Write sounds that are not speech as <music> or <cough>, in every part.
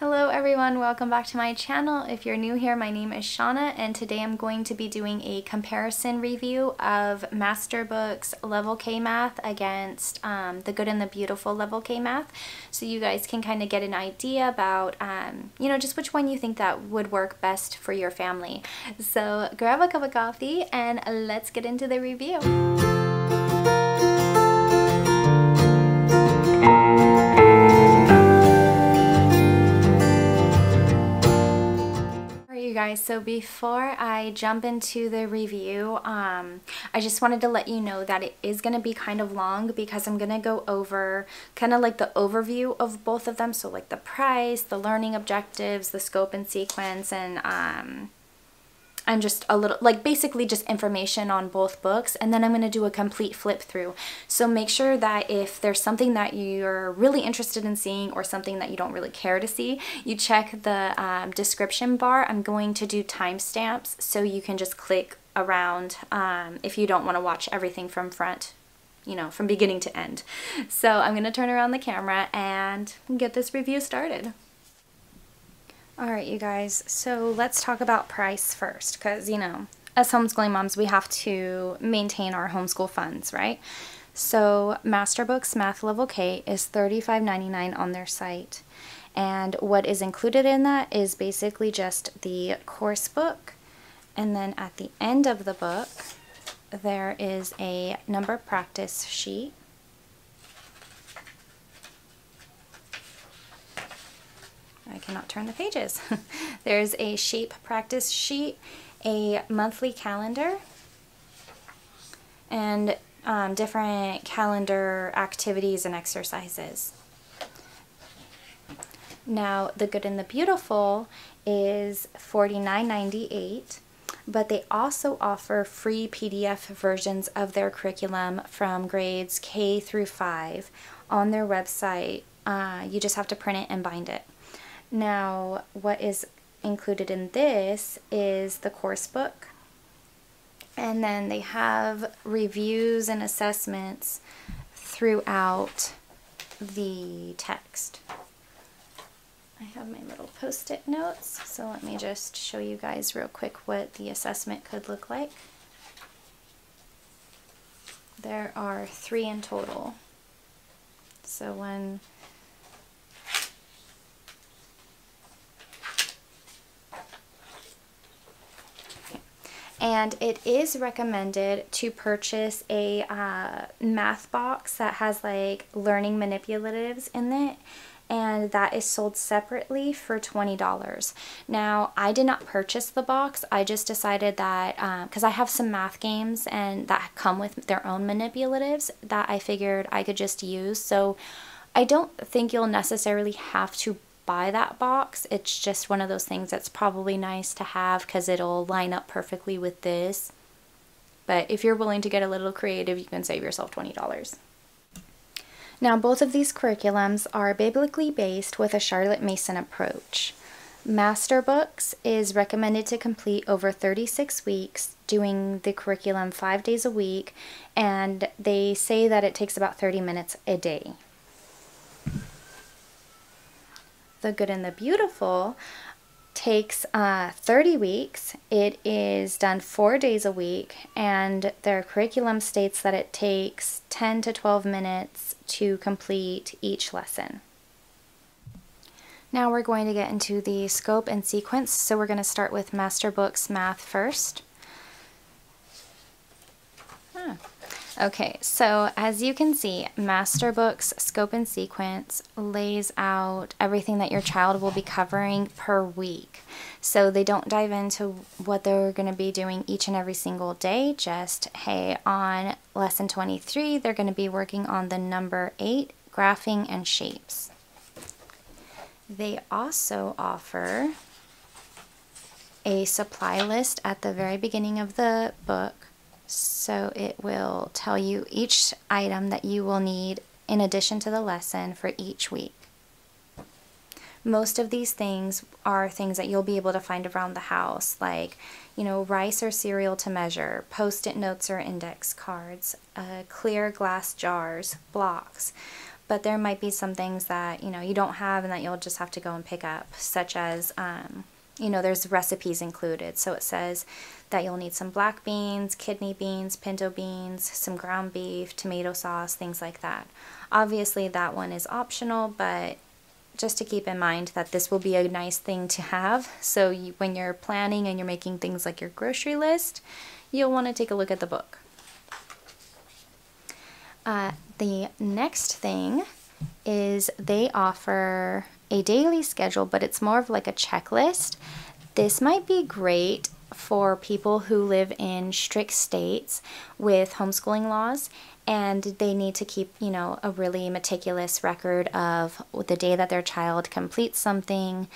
Hello everyone, welcome back to my channel. If you're new here, my name is Shauna and today I'm going to be doing a comparison review of Master Books Level K Math against um, the Good and the Beautiful Level K Math so you guys can kind of get an idea about, um, you know, just which one you think that would work best for your family. So grab a cup of coffee and let's get into the review. Guys, so before I jump into the review, um, I just wanted to let you know that it is going to be kind of long because I'm going to go over kind of like the overview of both of them. So like the price, the learning objectives, the scope and sequence, and um, and just a little like basically just information on both books and then I'm going to do a complete flip through. So make sure that if there's something that you're really interested in seeing or something that you don't really care to see you check the um, description bar. I'm going to do timestamps so you can just click around um, if you don't want to watch everything from front you know from beginning to end. So I'm going to turn around the camera and get this review started Alright you guys, so let's talk about price first because, you know, as homeschooling moms, we have to maintain our homeschool funds, right? So Master Books Math Level K is $35.99 on their site. And what is included in that is basically just the course book. And then at the end of the book, there is a number practice sheet cannot turn the pages. <laughs> There's a shape practice sheet, a monthly calendar, and um, different calendar activities and exercises. Now, The Good and the Beautiful is $49.98, but they also offer free PDF versions of their curriculum from grades K through 5 on their website. Uh, you just have to print it and bind it. Now, what is included in this is the course book. And then they have reviews and assessments throughout the text. I have my little post-it notes, so let me just show you guys real quick what the assessment could look like. There are three in total. So when and it is recommended to purchase a uh, math box that has like learning manipulatives in it and that is sold separately for $20. Now, I did not purchase the box. I just decided that, because um, I have some math games and that come with their own manipulatives that I figured I could just use. So I don't think you'll necessarily have to buy that box. It's just one of those things that's probably nice to have because it'll line up perfectly with this. But if you're willing to get a little creative, you can save yourself $20. Now, both of these curriculums are biblically based with a Charlotte Mason approach. Master Books is recommended to complete over 36 weeks, doing the curriculum five days a week, and they say that it takes about 30 minutes a day. The Good and the Beautiful takes uh, 30 weeks. It is done four days a week, and their curriculum states that it takes 10 to 12 minutes to complete each lesson. Now we're going to get into the scope and sequence, so we're going to start with Master Books Math first. Okay, so as you can see, Master Books Scope and Sequence lays out everything that your child will be covering per week. So they don't dive into what they're going to be doing each and every single day, just, hey, on lesson 23, they're going to be working on the number 8, graphing and shapes. They also offer a supply list at the very beginning of the book so it will tell you each item that you will need in addition to the lesson for each week. Most of these things are things that you'll be able to find around the house, like, you know, rice or cereal to measure, post-it notes or index cards, uh, clear glass jars, blocks. but there might be some things that, you know, you don't have and that you'll just have to go and pick up, such as, um, you know, there's recipes included. So it says that you'll need some black beans, kidney beans, pinto beans, some ground beef, tomato sauce, things like that. Obviously, that one is optional, but just to keep in mind that this will be a nice thing to have. So you, when you're planning and you're making things like your grocery list, you'll want to take a look at the book. Uh, the next thing is they offer a daily schedule, but it's more of like a checklist. This might be great for people who live in strict states with homeschooling laws and they need to keep, you know, a really meticulous record of the day that their child completes something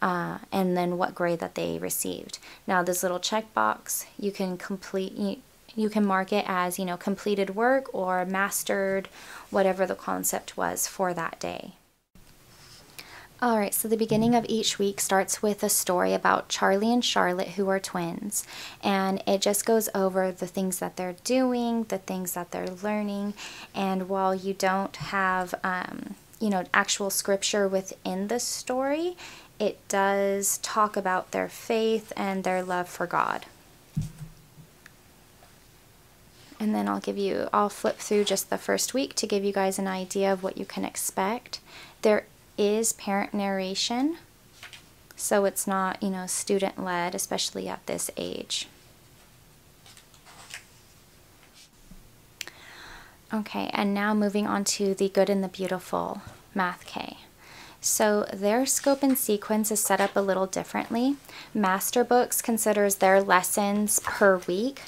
uh, and then what grade that they received. Now, this little checkbox, you can complete, you, you can mark it as, you know, completed work or mastered, whatever the concept was for that day. All right, so the beginning of each week starts with a story about Charlie and Charlotte, who are twins. And it just goes over the things that they're doing, the things that they're learning. And while you don't have, um, you know, actual scripture within the story, it does talk about their faith and their love for God. And then I'll give you, I'll flip through just the first week to give you guys an idea of what you can expect. There is parent narration, so it's not, you know, student-led, especially at this age. Okay, and now moving on to the good and the beautiful Math K. So their scope and sequence is set up a little differently. Master Books considers their lessons per week,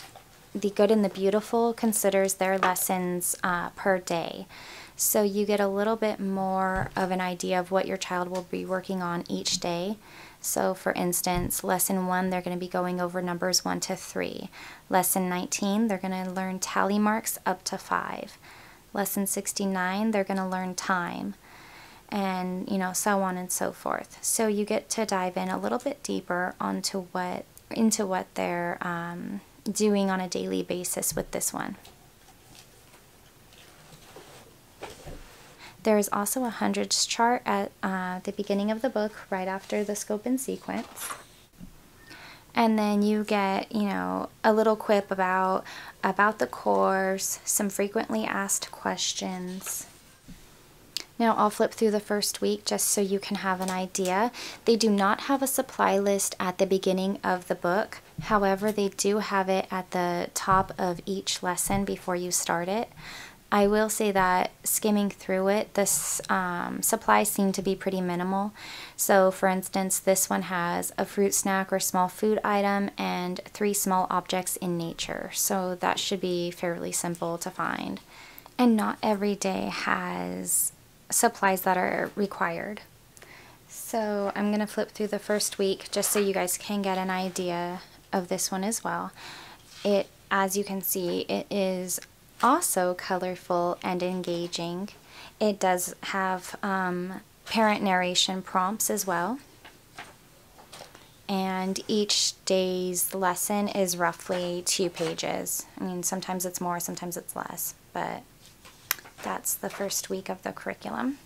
the Good and the Beautiful considers their lessons uh, per day. So you get a little bit more of an idea of what your child will be working on each day. So for instance, lesson one, they're going to be going over numbers one to three. Lesson 19, they're going to learn tally marks up to five. Lesson 69, they're going to learn time and you know so on and so forth so you get to dive in a little bit deeper onto what into what they're um, doing on a daily basis with this one. There's also a hundreds chart at uh, the beginning of the book, right after the scope and sequence. And then you get, you know, a little quip about about the course, some frequently asked questions. Now I'll flip through the first week just so you can have an idea. They do not have a supply list at the beginning of the book. However, they do have it at the top of each lesson before you start it. I will say that skimming through it, this um, supplies seem to be pretty minimal. So for instance, this one has a fruit snack or small food item and three small objects in nature. So that should be fairly simple to find. And not every day has supplies that are required. So I'm going to flip through the first week just so you guys can get an idea of this one as well. It, as you can see, it is also colorful and engaging. It does have um, parent narration prompts as well. And each day's lesson is roughly two pages. I mean, sometimes it's more, sometimes it's less, but that's the first week of the curriculum.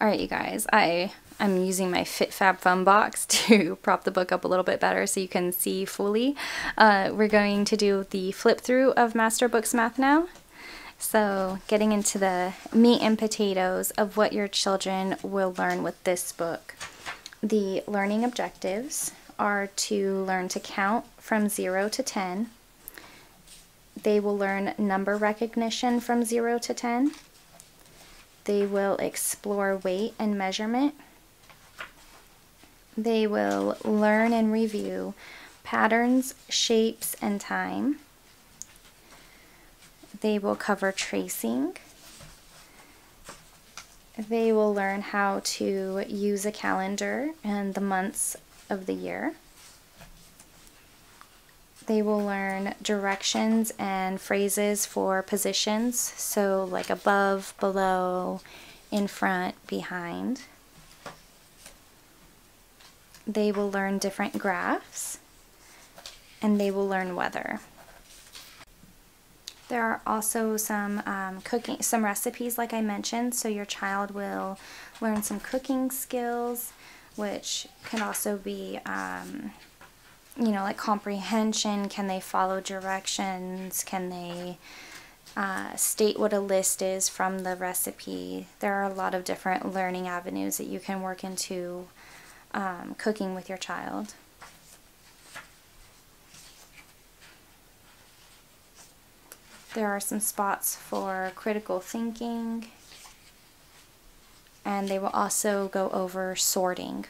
All right, you guys, I I'm using my FitFab Fun box <laughs> to prop the book up a little bit better so you can see fully. Uh, we're going to do the flip through of Master Books Math now. So getting into the meat and potatoes of what your children will learn with this book. The learning objectives are to learn to count from 0 to 10. They will learn number recognition from 0 to 10. They will explore weight and measurement. They will learn and review patterns, shapes, and time. They will cover tracing. They will learn how to use a calendar and the months of the year. They will learn directions and phrases for positions, so like above, below, in front, behind. They will learn different graphs, and they will learn weather. There are also some um, cooking, some recipes like I mentioned, so your child will learn some cooking skills, which can also be, um, you know, like comprehension. Can they follow directions? Can they uh, state what a list is from the recipe? There are a lot of different learning avenues that you can work into um, cooking with your child. There are some spots for critical thinking, and they will also go over sorting.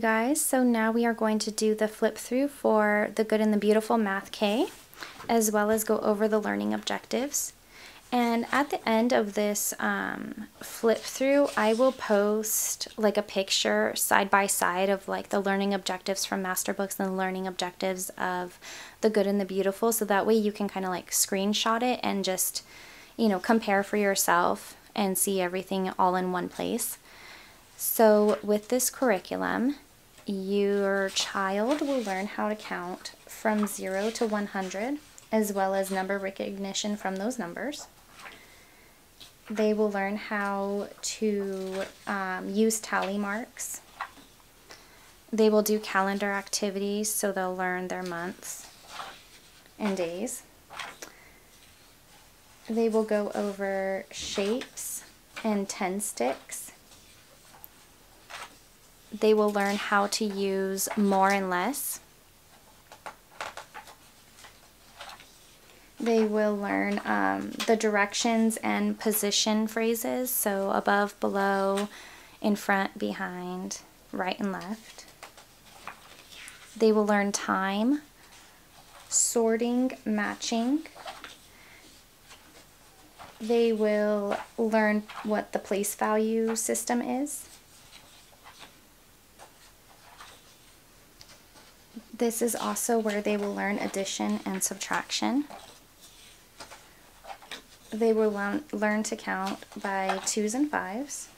You guys, so now we are going to do the flip through for the Good and the Beautiful Math K, as well as go over the learning objectives. And at the end of this um, flip through, I will post like a picture side by side of like the learning objectives from Master Books and the learning objectives of the Good and the Beautiful. So that way you can kind of like screenshot it and just, you know, compare for yourself and see everything all in one place. So with this curriculum, your child will learn how to count from 0 to 100, as well as number recognition from those numbers. They will learn how to um, use tally marks. They will do calendar activities, so they'll learn their months and days. They will go over shapes and 10 sticks they will learn how to use more and less. They will learn um, the directions and position phrases, so above, below, in front, behind, right and left. They will learn time, sorting, matching. They will learn what the place value system is. This is also where they will learn addition and subtraction. They will learn, to count by twos and fives.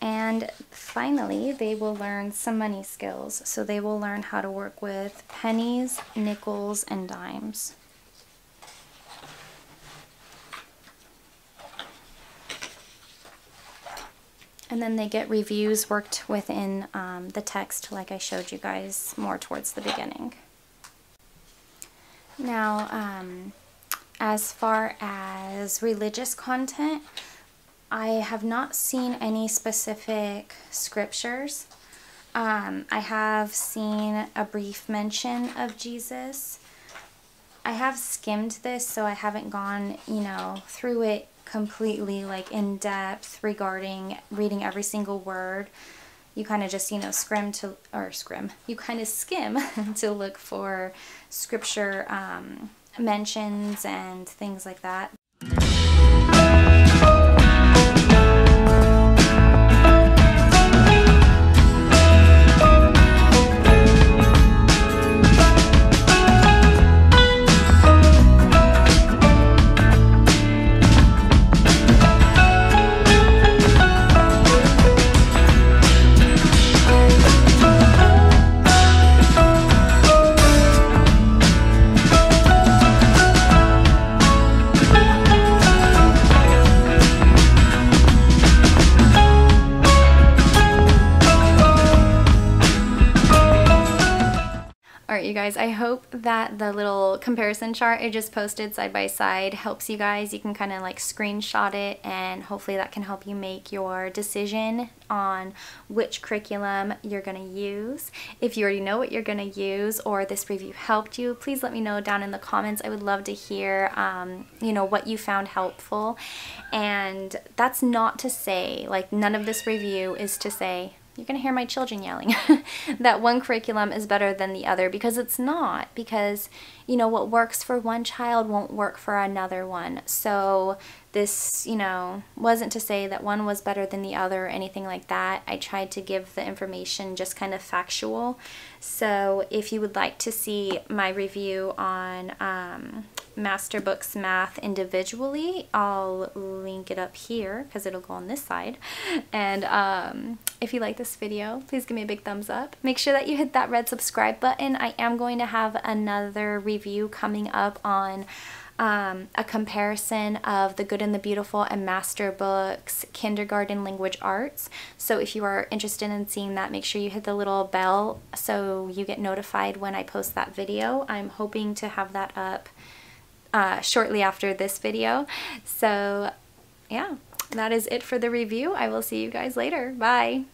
And finally, they will learn some money skills. So they will learn how to work with pennies, nickels, and dimes. And then they get reviews worked within um, the text like I showed you guys more towards the beginning. Now, um, as far as religious content, I have not seen any specific scriptures. Um, I have seen a brief mention of Jesus. I have skimmed this, so I haven't gone, you know, through it completely, like in depth regarding reading every single word. You kind of just, you know, scrim to, or scrim, you kind of skim <laughs> to look for scripture um, mentions and things like that. You guys, I hope that the little comparison chart I just posted side by side helps you guys. You can kind of like screenshot it and hopefully that can help you make your decision on which curriculum you're going to use. If you already know what you're going to use or this review helped you, please let me know down in the comments. I would love to hear, um, you know, what you found helpful. And that's not to say, like none of this review is to say, you're going to hear my children yelling. <laughs> That one curriculum is better than the other because it's not because you know what works for one child won't work for another one. So this you know wasn't to say that one was better than the other or anything like that. I tried to give the information just kind of factual. So if you would like to see my review on um, Master Books Math individually, I'll link it up here because it'll go on this side. And um, if you like this video, please give me a big thumbs up. Make sure that you hit that red subscribe button. I am going to have another review coming up on um, a comparison of The Good and the Beautiful and Master Books Kindergarten Language Arts. So if you are interested in seeing that, make sure you hit the little bell so you get notified when I post that video. I'm hoping to have that up uh, shortly after this video. So yeah, that is it for the review. I will see you guys later. Bye.